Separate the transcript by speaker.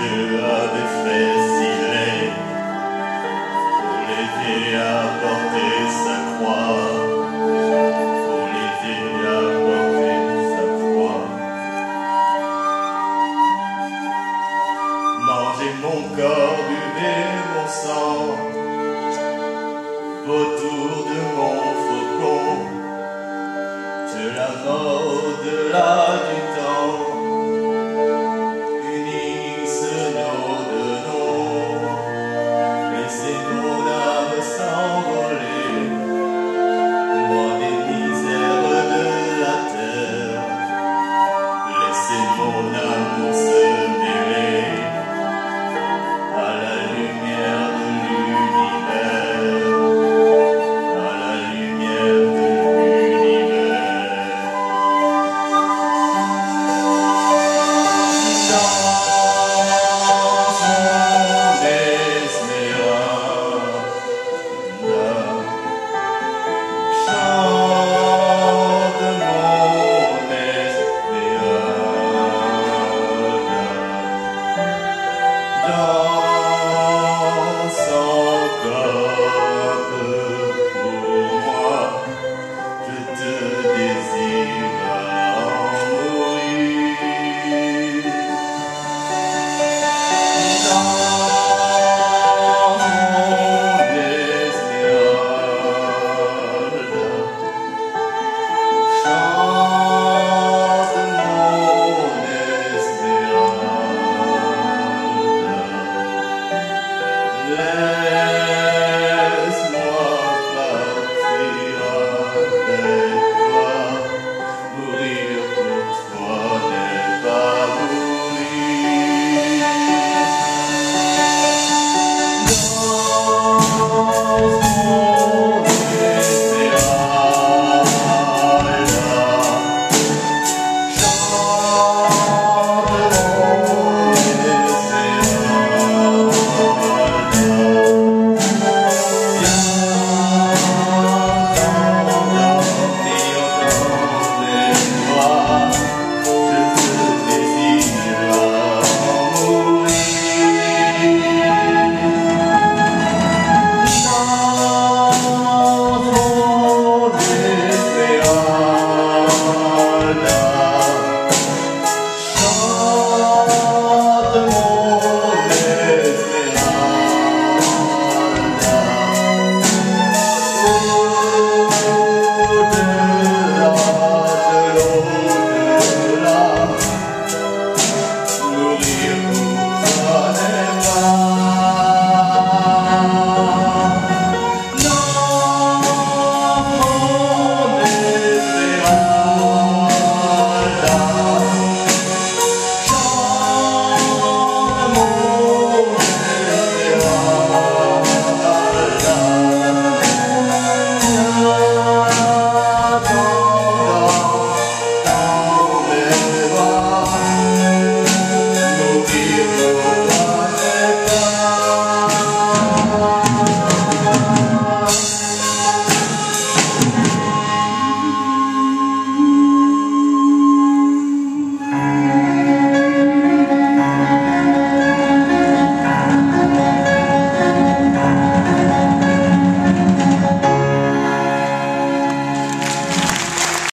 Speaker 1: Dieu avait fait si pour l'aider à porter sa croix, pour l'aider à porter sa croix. Manger mon corps, buvez mon sang, autour de mon faucon, de la mort, au-delà du temps.